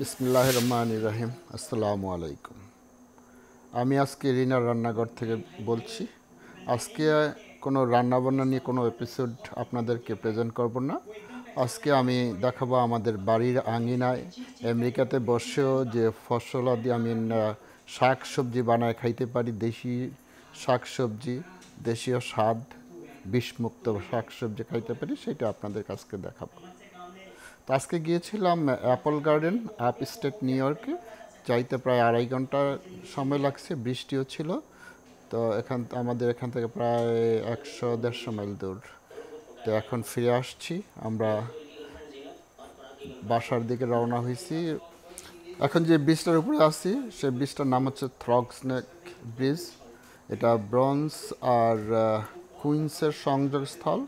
বিসমিল্লাহ রহমান রাহিম আসসালামু আলাইকুম আমি আজকে রিনার রান্নাঘর থেকে বলছি, আজকে কোনো রান্নাবান্না নিয়ে কোনো এপিসোড আপনাদেরকে প্রেজেন্ট করব না। আজকে আমি দেখাবো আমাদের বাড়ির আঙ্গিনায় আমেরিকাতে বসেও যে ফসল ফসলাদি আমি শাক সবজি বানায় খাইতে পারি, দেশি শাক সবজি দেশীয় স্বাদ, বিষমুক্ত শাক সবজি খাইতে পারি, সেটা আপনাদের কাছকে দেখাবো। আজকে গিয়েছিলাম Apple garden, upstate new ইয়র্কে। যাইতে প্রায় আড়াই ঘণ্টা সময় লাগছে, বৃষ্টিও ছিল। তো এখান, আমাদের এখান থেকে প্রায় একশো দেড়শো মাইল দূর। তো এখন ফিরে আসছি, আমরা বাসার দিকে রওনা হয়েছি এখন যে ব্রিজটার উপরে আছি সেই ব্রিজটার নাম হচ্ছে থ্রগ স্নেক ব্রিজ। এটা ব্রঞ্জ আর, কুইন্সের সংযোগস্থল।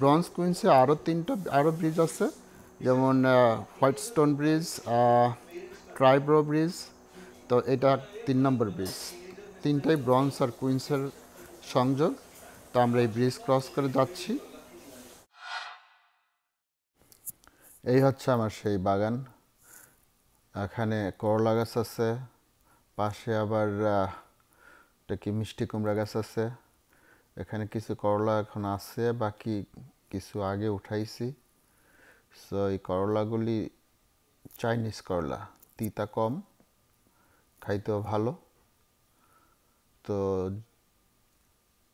ব্রঞ্জ, কুইন্সে আরও তিনটা আরও ব্রিজ আছে। যেমন white stone bridge Triborough bridge তো এটা তিন নম্বর ব্রিজ তিনটাই ব্রঞ্জ আর কুইন্সের সংযোগ। তো আমরা এই ব্রিজ ক্রস করে যাচ্ছি। এই হচ্ছে আমার সেই বাগান। এখানে করলা গাছ আছে। পাশে আবার এটা কি মিষ্টি কুমড়া গাছ আছে। এখানে কিছু করলা এখন আছে, বাকি কিছু আগে উঠাইছি। সো এই করলাগুলি চাইনিজ করলা। তিতা কম, খাইতেও ভালো। তো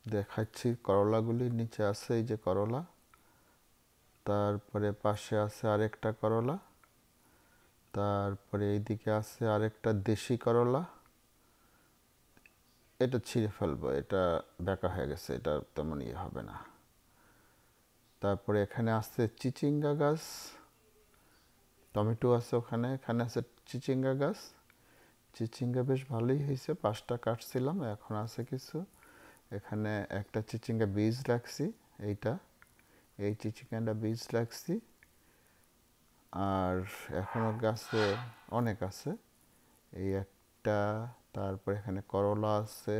দেখাচ্ছি করলাগুলি, নিচে আছে এই যে করলা। তারপরে পাশে আছে আরেকটা করলা। তারপরে এইদিকে আছে আরেকটা দেশি করলা। এটা ছিঁড়ে ফেলব, এটা বেকা হয়ে গেছে, এটা তেমন ইয়ে হবে না। তারপরে এখানে আছে চিচিঙ্গা গাছ, টমেটো আছে ওখানে, এখানে আছে চিচিঙ্গা গাছ। চিচিঙ্গা বেশ ভালোই হয়েছে, পাঁচটা কাটছিলাম, এখন আছে কিছু। এখানে একটা চিচিঙ্গা বীজ রাখছি, এইটা, এই চিচিঙ্গাটা বীজ রাখছি। আর এখনও গাছে অনেক আছে, এই একটা, তারপর এখানে করলা আছে,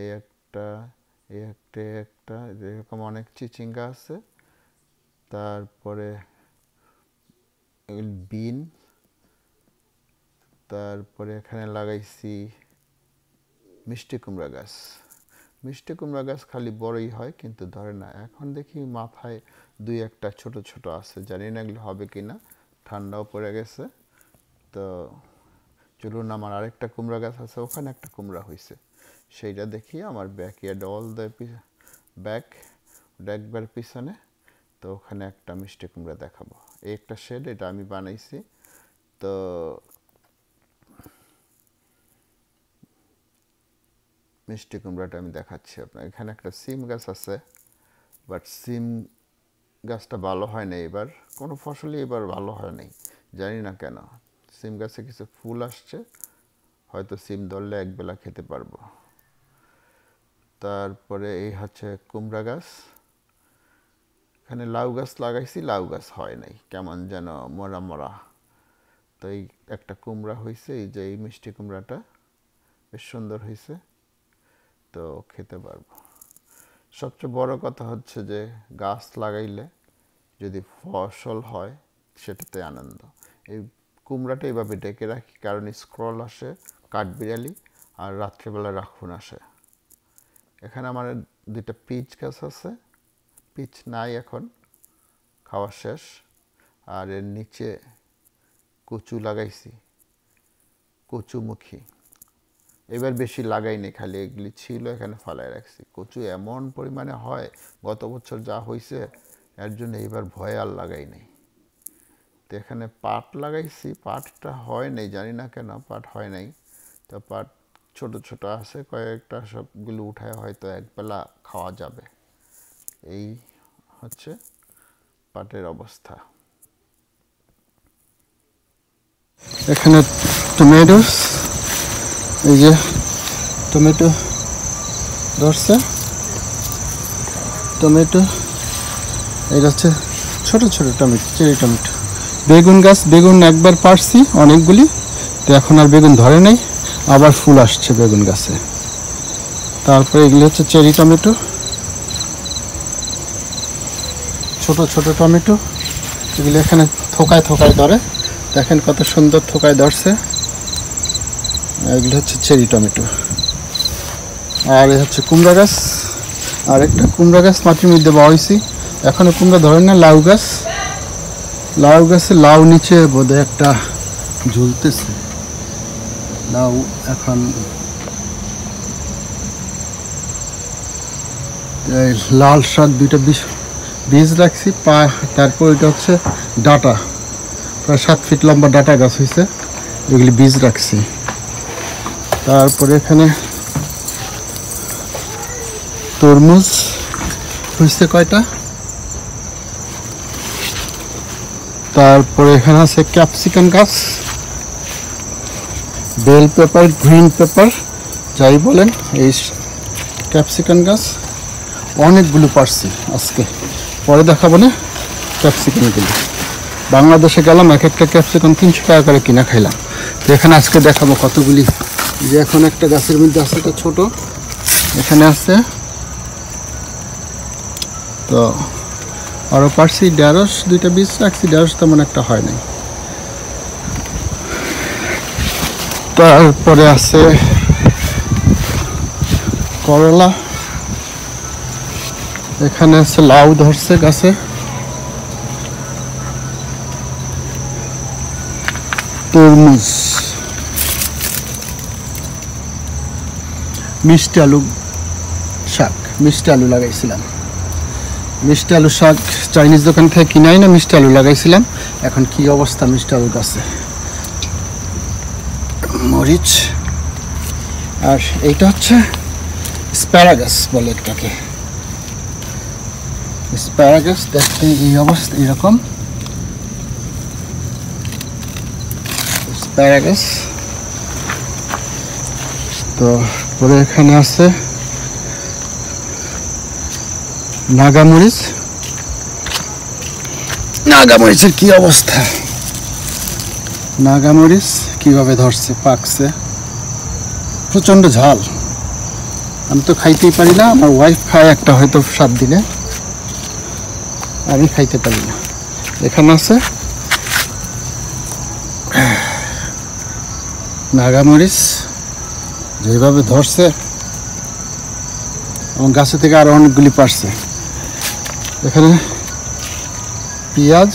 এই একটা এই একটা একটা, এরকম অনেক চিচিঙ্গা আছে। তারপরে বিন, তারপরে এখানে লাগাইছি মিষ্টি কুমড়া গাছ। মিষ্টি কুমড়া গাছ খালি বড়ই হয়, কিন্তু ধরে না, এখন দেখি মাথায় দুই একটা ছোট ছোট আছে, জানি না এগুলো হবে কি না ঠান্ডাও পড়ে গেছে। তো চলুন, আমার আরেকটা কুমড়া গাছ আছে, ওখানে একটা কুমড়া হয়েছে সেইটা দেখি, আমার backyard all the back ডেকবার পিছনে। তো ওখানে একটা মিষ্টি কুমড়া দেখাবো। এই একটা শেড এটা আমি বানাইছি। তো মিষ্টি কুমড়াটা আমি দেখাচ্ছি আপনার এখানে একটা সিম গাছ আছে বাট সিম গাছটা ভালো হয় না এবার। কোনো ফসলই এবার ভালো হয় নাই, জানি না কেন। সিম গাছে কিছু ফুল আসছে, হয়তো সিম ধরলে একবেলা খেতে পারব। তারপরে এই হচ্ছে কুমড়া গাছ। এখানে লাউ গাছ লাগাইছি, লাউ গাছ হয় নাই। কেমন যেন মরা মরা। তো এই একটা কুমড়া হয়েছে এই যে এই মিষ্টি কুমড়াটা বেশ সুন্দর হয়েছে তো খেতে পারব। সবচেয়ে বড় কথা হচ্ছে যে, গাছ লাগাইলে যদি ফসল হয়, সেটাতে আনন্দ। এই কুমড়াটা এইভাবে ডেকে রাখি, কারণ স্ক্রল আসে কাঠবিড়ালি আর রাত্রেবেলা রাখুন আসে। এখানে আমার দুইটা পিচ গাছ আছে। পিচ নাই এখন, খাওয়া শেষ। আর এর নিচে কচু লাগাইছি, কচুমুখী। এবার বেশি লাগাইনি খালি এগুলি ছিল, এখানে ফালাই রাখছি। কচু এমন পরিমাণে হয়, গত বছর যা হয়েছে এর জন্য এইবার ভয় আর লাগাই নাই। তো এখানে পাট লাগাইছি, পাটটা হয় নাই, জানি না কেন পাট হয় নাই। তো পাট ছোট ছোট আছে, কয়েকটা সবগুলো উঠায় হয়তো একবেলা খাওয়া যাবে। এই হচ্ছে পাটের অবস্থা। এখানে টমেটোস এই যে টমেটো ধরছে। টমেটো এটা হচ্ছে ছোট ছোট টমেটো চেরি টমেটো বেগুন গাছ, বেগুন একবার পারছি অনেকগুলি, তো এখন আর বেগুন ধরে নেই, আবার ফুল আসছে বেগুন গাছে। তারপরে এগুলি হচ্ছে চেরি টমেটো ছোট ছোট টমেটো, এগুলো এখানে থোকায় থোকায় ধরে। দেখেন কত সুন্দর থোকায় ধরছে। এগুলো হচ্ছে চেরি টমেটো। আর হচ্ছে কুমড়া গাছ। আর একটা কুমড়া গাছ মাটির মধ্যে বয়সি এখনও কুমড়া ধরেন না, লাউ গাছ। লাউ গাছে লাউ নিচে বোধহয় একটা ঝুলতেছে। লাউ এখন লাল শাক দুইটা বীজ বীজ রাখছি, পা, তারপর এটা হচ্ছে ডাটা। প্রায় সাত ফিট লম্বা ডাটা গাছ হয়েছে এগুলি বীজ রাখছি। তারপরে এখানে তরমুজ হয়েছে কয়টা? তারপরে এখানে আছে ক্যাপসিকাম গাছ বেল পেপার গ্রিন পেপার যাই বলেন, এই ক্যাপসিকাম গাছ, অনেকগুলো পারছি আজকে। পরে দেখাবো না। ক্যাপসিকামগুলো বাংলাদেশে গেলাম, এক একটা ক্যাপসিকাম তিনশো টাকা করে কিনা খাইলাম। তো এখানে আজকে দেখাবো কতগুলি। যে এখন একটা গাছের মধ্যে আছে, এটা ছোট। এখানে আছে, তো আরও পারছি, ঢেঁড়স দুইটা বীজ রাখছি, ঢেঁড়স তেমন একটা হয় নাই। তারপরে আছে করলা। এখানে আছে লাউ ধরছে গাছে। তরমুজ। মিষ্টি আলু শাক, মিষ্টি আলু লাগাইছিলাম। মিষ্টি আলু শাক চাইনিজ দোকান থেকে কিনাই না, মিষ্টি আলু লাগাইছিলাম। এখন কি অবস্থা মিষ্টি আলু গাছে? মরিচ। আর এইটা হচ্ছে স্প্যারাগাস বলে এটাকে স্প্যারাগাস দেখতে এই অবস্থা এরকম স্প্যারাগাস তো পরে এখানে আছে নাগামরিচ নাগামরিচের কি অবস্থা নাগামরিচ কীভাবে ধরছে পাকছে প্রচণ্ড ঝাল আমি তো খাইতেই পারি না আমার ওয়াইফ খায় একটা হয়তো সাত দিনে। আমি খাইতে পারি না। এখানে আছে নাগামরিচ, যেভাবে ধরছে, এবং গাছে থেকে আরও অনেকগুলি পারছে। এখানে পেঁয়াজ,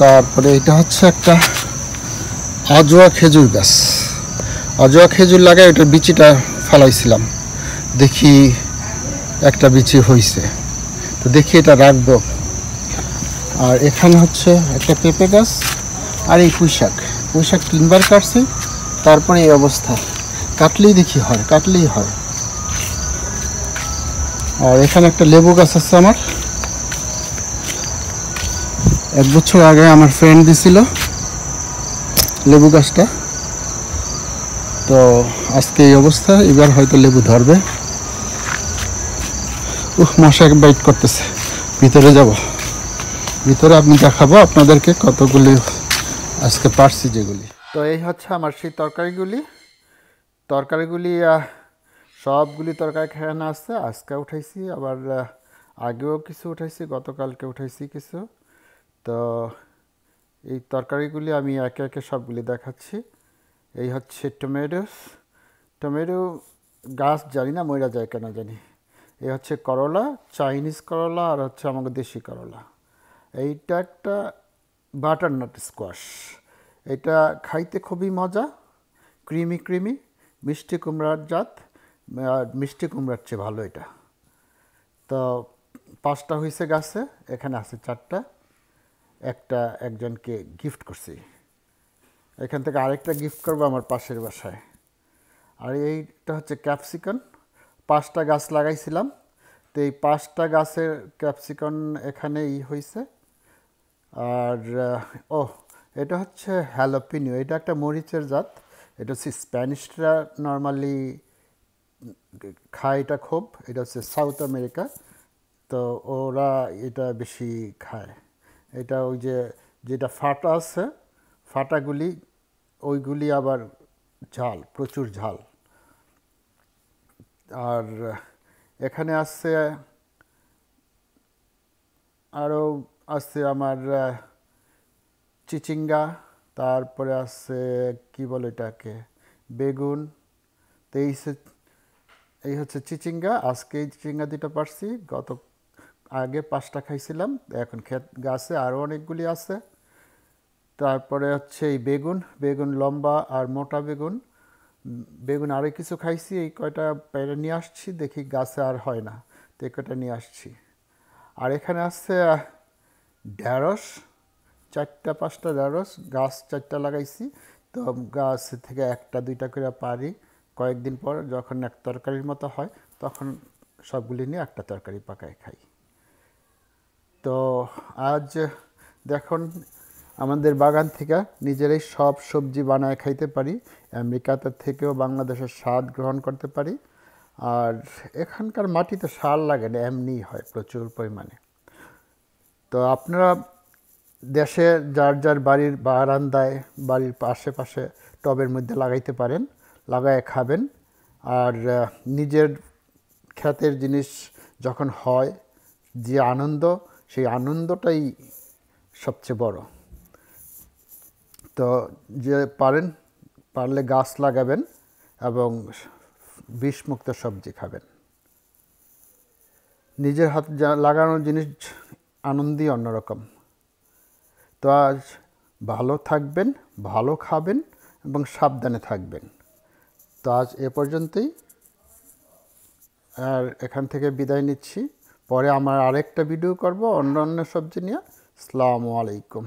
তারপরে এটা হচ্ছে একটা অজোয়া খেজুর গাছ। অজোয়া খেজুর লাগায় ওটার বিচিটা ফালাইছিলাম। দেখি একটা বিচি হয়েছে তো দেখি এটা রাখব। আর এখানে হচ্ছে একটা পেঁপে গাছ আর এই পুঁইশাক পুঁইশাক তিনবার কাটছি, তারপরে এই অবস্থা। কাটলেই দেখি হয়, কাটলেই হয়। আর এখানে একটা লেবু গাছ আছে আমার। এক বছর আগে আমার ফ্রেন্ড দিছিল লেবু গাছটা। তো আজকে এই অবস্থা, এবার হয়তো লেবু ধরবে। উহ, মশা বাইট করতেছে। ভিতরে যাব। ভিতরে আপনি দেখাবো আপনাদেরকে কতগুলি আজকে পারছি যেগুলি। তো এই হচ্ছে আমার সেই তরকারিগুলি। তরকারিগুলি সবগুলি তরকারি খেয়ানো আসছে আজকে উঠাইছি, আবার আগেও কিছু উঠাইছি, গতকালকে উঠাইছি কিছু। তো এই তরকারিগুলি আমি একে একে সবগুলি দেখাচ্ছি। এই হচ্ছে টমেটোস। টমেটো গাছ জানি না ময়রা যায় কেন জানি। এই হচ্ছে করলা চাইনিজ করলা আর হচ্ছে আমাদের দেশি করলা এইটা একটা বাটারনাট স্কোয়াশ এটা খাইতে খুবই মজা ক্রিমি ক্রিমি মিষ্টি কুমড়ার জাত, আর মিষ্টি কুমড়ার চেয়ে ভালো এটা। তো পাঁচটা হয়েছে গাছে, এখানে আছে চারটা। একটা একজনকে গিফট করছি। এখান থেকে আরেকটা গিফট করব আমার পাশের বাসায়। আর এইটা হচ্ছে ক্যাপসিকন পাঁচটা গাছ লাগাইছিলাম। তো এই পাঁচটা গাছের ক্যাপসিকন এখানে ই হয়েছে আর ও এটা হচ্ছে হ্যালোপিনিও, এটা একটা মরিচের জাত। এটা হচ্ছে স্প্যানিশরা নর্মালি খায় এটা খুব, এটা হচ্ছে সাউথ আমেরিকা। তো ওরা এটা বেশি খায়। এটা ওই যে, যেটা ফাটা আছে, ফাটাগুলি, ওইগুলি আবার ঝাল, প্রচুর ঝাল। আর এখানে আসছে, আরও আসছে আমার চিচিঙ্গা, তারপরে আসছে, কি বলে এটাকে, বেগুন তো এই হচ্ছে- এই হচ্ছে চিচিঙ্গা, আজকে এই চিচিঙ্গা দুটো পারছি, গত, আগে পাঁচটা খাইছিলাম, এখন ক্ষেত গাছে আরও অনেকগুলি আছে, তারপরে হচ্ছে এই বেগুন বেগুন লম্বা আর মোটা বেগুন বেগুন আরও কিছু খাইছি, এই কয়টা পেরে নিয়ে আসছি, দেখি গাছে আর হয় না, তো এই কয়টা নিয়ে আসছি। আর এখানে আসছে ঢ্যাঁড়স চারটা, পাঁচটা ঢ্যাঁড়স গাছ চারটা লাগাইছি, তো গাছ থেকে একটা, দুইটা করে পারি। কয়েকদিন পর যখন এক তরকারির মতো হয়, তখন সবগুলি নিয়ে একটা তরকারি পাকায় খাই। তো আজ দেখুন আমাদের বাগান থেকে নিজেরাই সব সবজি বানায় খাইতে পারি, আমেরিকাতে থেকেও বাংলাদেশের স্বাদ গ্রহণ করতে পারি, আর এখানকার মাটিতে সার লাগে না, এমনিই হয় প্রচুর পরিমাণে। তো আপনারা দেশে যার যার বাড়ির বারান্দায়, বাড়ির আশেপাশে টবের মধ্যে লাগাইতে পারেন, লাগায় খাবেন, আর নিজের ক্ষেতের জিনিস যখন হয়, যে আনন্দ, সেই আনন্দটাই সবচেয়ে বড়। তো যে পারেন, পারলে গাছ লাগাবেন এবং বিষমুক্ত সবজি খাবেন। নিজের হাত যা লাগানো জিনিস আনন্দই অন্যরকম। তো আজ ভালো থাকবেন, ভালো খাবেন এবং সাবধানে থাকবেন। তো আজ এ পর্যন্তই। আর এখান থেকে বিদায় নিচ্ছি। পরে আমার আরেকটা ভিডিও করব অন্য অন্য সবজি নিয়ে। আসসালামু আলাইকুম।